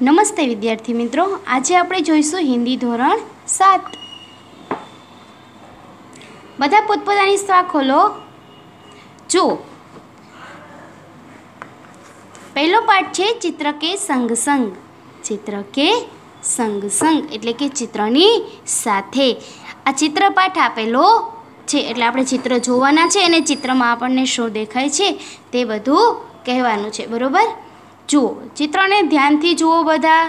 નમસ્તે વિદ્યાર્થી મિત્રો. આજે આપણે જોઈશું હિન્દી ધોરણ સાત. બધા પોતપોતાની સ્વા ખોલો. જો પહેલો પાઠ છે ચિત્ર કે સંગ સંગ. ચિત્ર કે સંગ સંગ એટલે કે ચિત્રની સાથે. આ ચિત્રપાઠ આપેલો છે એટલે આપણે ચિત્ર જોવાના છે અને ચિત્રમાં આપણને શું દેખાય છે તે બધું કહેવાનું છે. બરોબર? જુઓ ચિત્રને ધ્યાનથી જુઓ બધા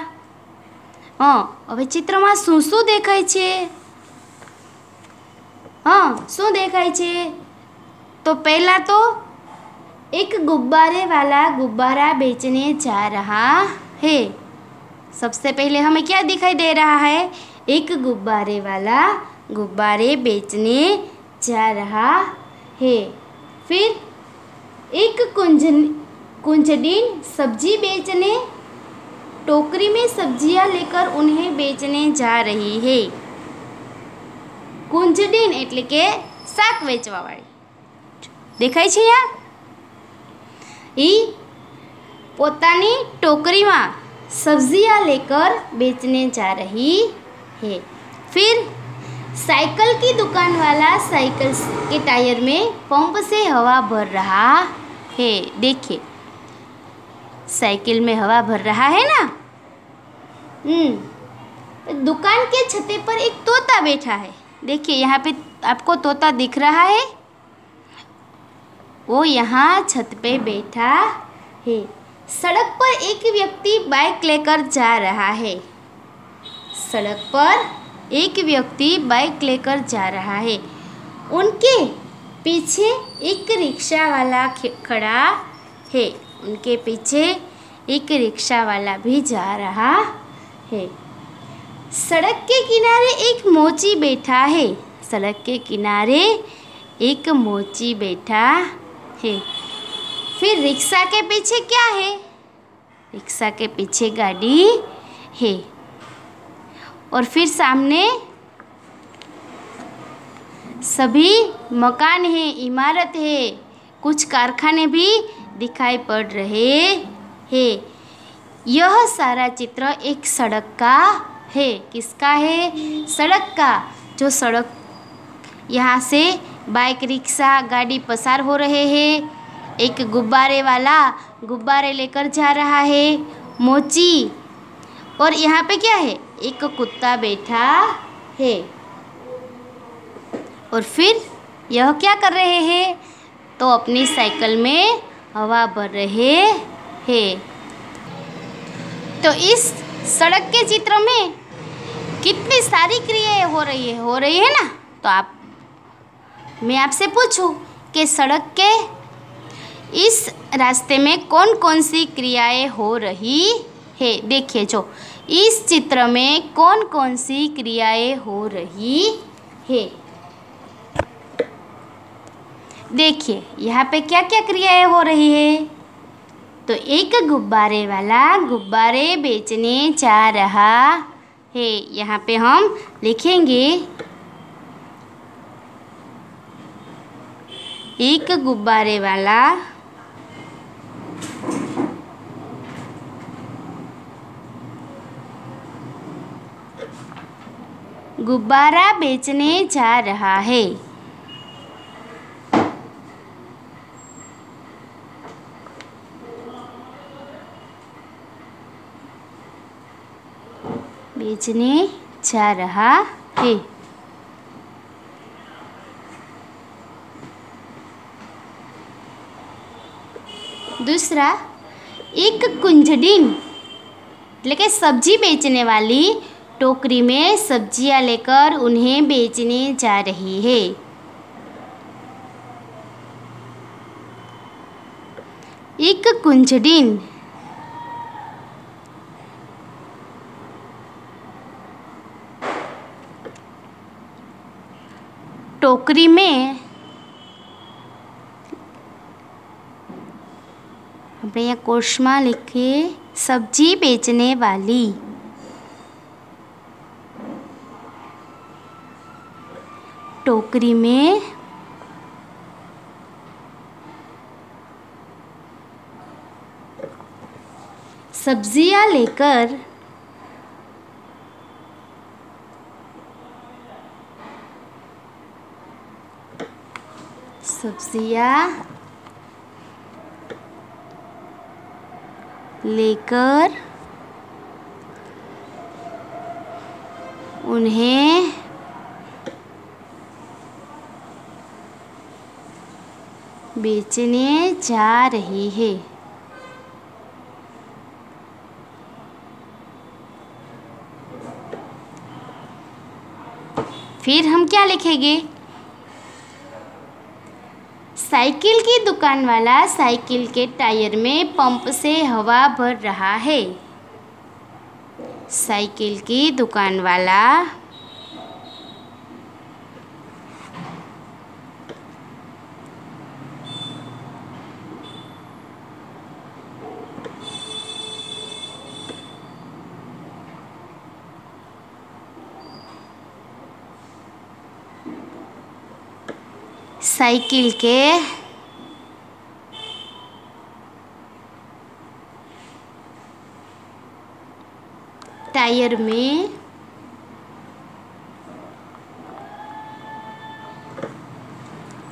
હં હવે ચિત્રમાં શું શું દેખાય છે હા શું દેખાય છે તો પહેલાં તો एक गुब्बारे वाला गुब्बारा बेचने जा रहा है सबसे पहले हमें क्या दिखाई दे रहा है एक गुब्बारे वाला गुब्बारे बेचने जा रहा है फिर एक कुंज कुंजडीन सब्ज़ी बेचने, टोकरी में सब्ज़ियाँ लेकर उन्हें बेचने जा रही है। कुंजडीन એટલે के શાક વેચવાવાળી। દેખાય છે યાર? એ પોતાની ટોકરીમાં સબ્જીયા बेचने जा रही है फिर साइकिल की दुकान वाला साइकिल के टायर में पंप से हवा भर रहा है देखिए साइकिल में हवा भर रहा है ना? हम्म दुकान के छते पर एक तोता बैठा है। देखिए, यहाँ पे आपको तोता दिख रहा है। वो यहाँ छत पे बैठा है। सड़क पर एक व्यक्ति बाइक लेकर जा रहा है। सड़क पर एक व्यक्ति बाइक लेकर जा रहा है। उनके पीछे एक रिक्शा वाला खड़ा है। उनके पीछे एक रिक्शा वाला भी जा रहा है। सड़क के किनारे एक मोची बैठा है। सड़क के किनारे एक मोची बैठा है। फिर रिक्शा के पीछे क्या है? रिक्शा के पीछे गाड़ी है। और फिर सामने सभी मकान है, इमारत है। कुछ कारखाने भी दिखाई पड़ रहे हैं। यह सारा चित्र एक सड़क का है। किसका है? सड़क का। जो सड़क यहाँ से बाइक, रिक्शा, गाड़ी पसार हो रहे हैं। एक गुब्बारे वाला गुब्बारे लेकर जा रहा है। मोची। और यहाँ पे क्या है? एक कुत्ता बैठा है। और फिर यह क्या कर रहे हैं? तो अपनी साइकिल में हवा भर रहे हैं। तो इस सड़क के चित्र में कितनी सारी क्रियाएँ हो रही है, हो रही है ना? तो आप, मैं आपसे पूछूँ कि सड़क के इस रास्ते में कौन कौन सी क्रियाएँ हो रही है? देखिए जो, इस चित्र में कौन कौन सी क्रियाएँ हो रही है? देखिए, यहाँ पे क्या क्या क्रियाएँ हो रही है? तो एक गुब्बारे वाला गुब्बारे बेचने जा रहा है। यहाँ पे हम लिखेंगे, एक गुब्बारे वाला गुब्बारा बेचने जा रहा है। बेचने जा रहा है दूसरा एक कुंजडीन એટલે કે सब्जी बेचने वाली टोकरी में सब्जियां लेकर उन्हें बेचने जा रही है एक कुंजडीन टोकरी में આપણે અહીંયા કોર્સમાં લીખીએ સબ્જી બેચને વાલી टोकरी में सब्जियां लेकर सब्ज़ियाँ लेकर उन्हें बेचने जा रही है। फिर हम क्या लिखेंगे? साइकिल की दुकान वाला साइकिल के टायर में पंप से हवा भर रहा है। साइकिल की दुकान वाला साइकिल के। टायर में।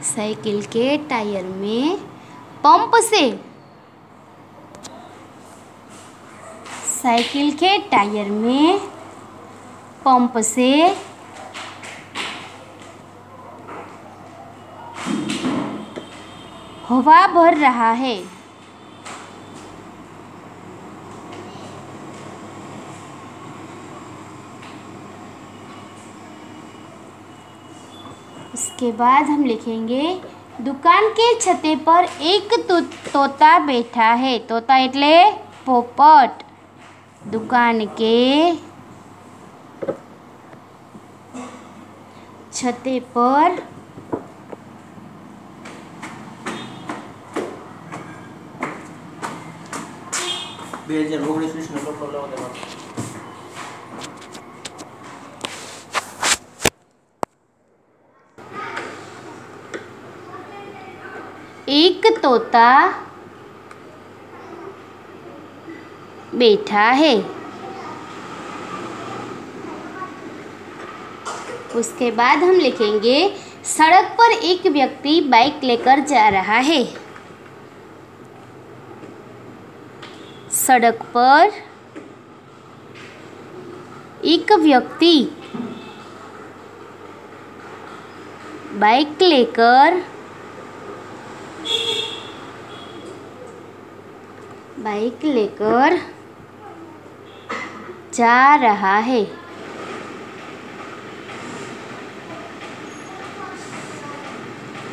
साइकिल के टायर में पंप से। साइकिल के टायर में पंप से। हवा भर रहा है उसके बाद हम लिखेंगे दुकान के छते पर एक तो, तोता बैठा है तोता એટલે પોપટ दुकान के छते पर બે હજાર ઓગણીસ વીસનો ટોટલ લાવો તેમાં एक तोता बैठा है उसके बाद हम लिखेंगे सड़क पर एक व्यक्ति बाइक लेकर जा रहा है सड़क पर एक व्यक्ति बाइक लेकर बाइक लेकर जा रहा है।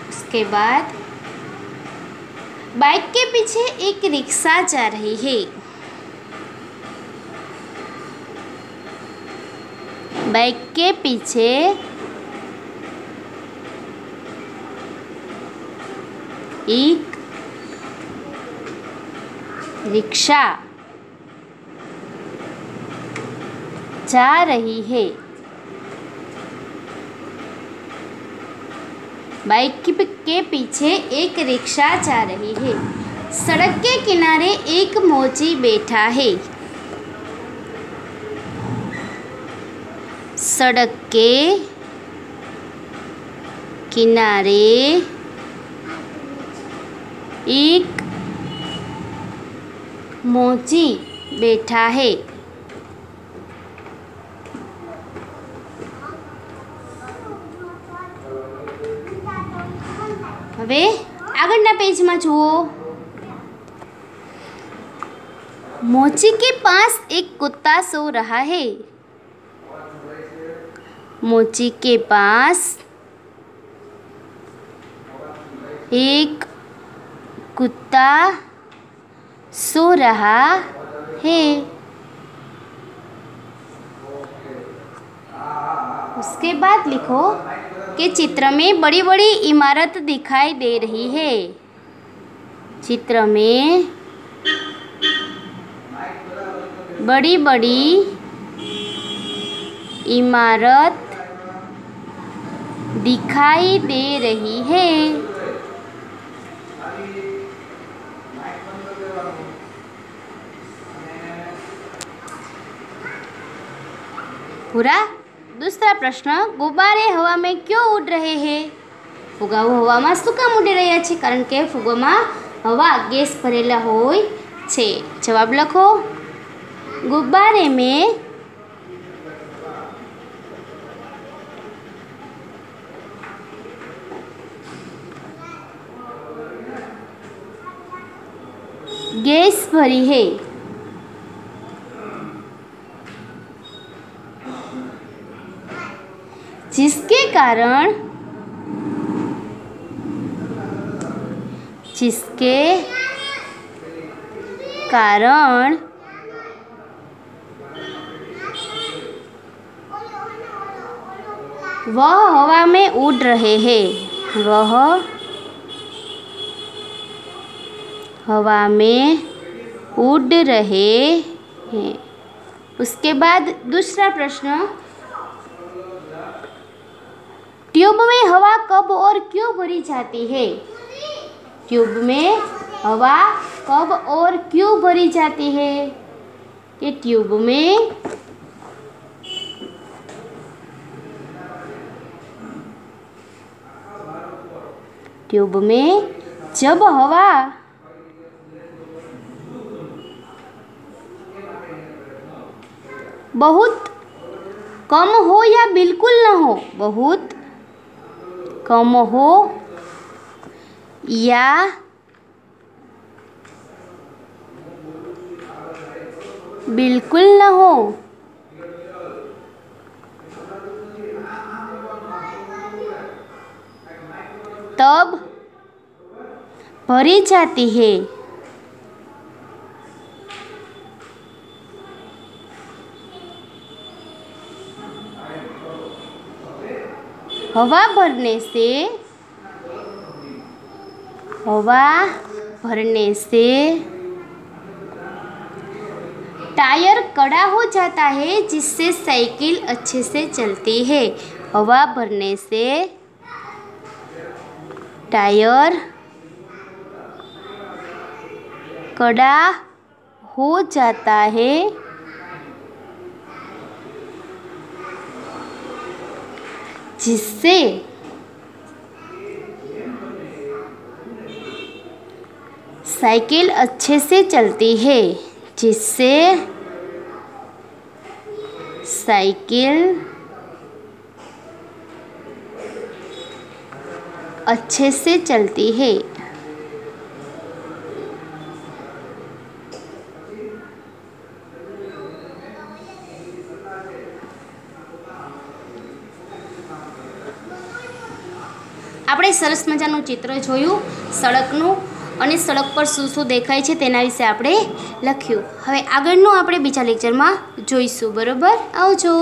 उसके बाद बाइक के पीछे एक रिक्शा जा रही है। बाइक के पीछे एक रिक्शा जा रही है। बाइक के पीछे एक रिक्शा जा रही है। सड़क के किनारे एक मोची बैठा है। सड़क के किनारे एक मोची बैठा है હવે આગળના પેજમાં જુઓ मोची के पास एक कुत्ता सो रहा है मोची के पास एक कुत्ता सो रहा है। उसके बाद लिखो कि चित्र में बड़ी बड़ी इमारत दिखाई दे रही है। चित्र में बड़ी बड़ी इमारत दिखाई दे रही है। पूरा दूसरा प्रश्न, गुब्बारे हवा में क्यों उड़ रहे हैं? फुगाव हवा में शू उड़ी रहा है कारण के फुगो में हवा गैस भरेला हो जवाब लखो, गुब्बारे में गैस भरी है। जिसके कारण जिसके कारण वह हवा में उड़ रहे हैं। वह हवा में उड़ रहे हैं। उसके बाद दूसरा प्रश्न, ट्यूब में हवा कब और क्यों भरी जाती है? ट्यूब में हवा कब और क्यों भरी जाती है? कि ट्यूब में ट्यूब में जब हवा बहुत कम हो या बिल्कुल न हो, बहुत कम हो या बिल्कुल न हो। तब भरी जाती है। हवा भरने से, हवा भरने से टायर कड़ा हो जाता है, जिससे साइकिल अच्छे से चलती है। हवा भरने से टायर कड़ा हो जाता है। जिससे साइकिल अच्छे से चलती है जिससे साइकिल अच्छे से चलती है। સરસ મજાનું ચિત્ર જોયું સડકનું અને સડક પર શું શું દેખાય છે તેના વિશે આપણે લખ્યું. હવે આગળનું આપણે બીજા લેક્ચરમાં જોઈશું. બરાબર? આવજો.